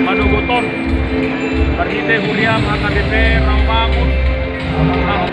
Manuguton. Barhite Huriam, AKBP Rawamangun. Tahu